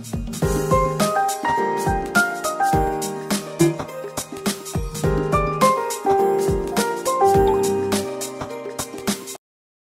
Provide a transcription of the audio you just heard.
Bye.